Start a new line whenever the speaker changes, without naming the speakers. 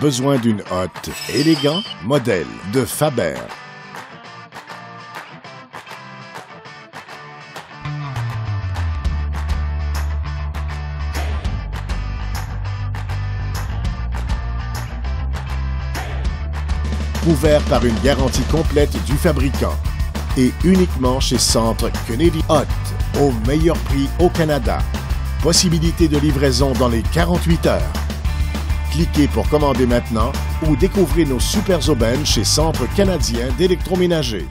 Besoin d'une hotte élégant modèle de Faber. Ouvert par une garantie complète du fabricant et uniquement chez Centre Kennedy Hot, au meilleur prix au Canada. Possibilité de livraison dans les 48 heures. Cliquez pour commander maintenant ou découvrez nos super aubaines chez Centre canadien d'électroménager.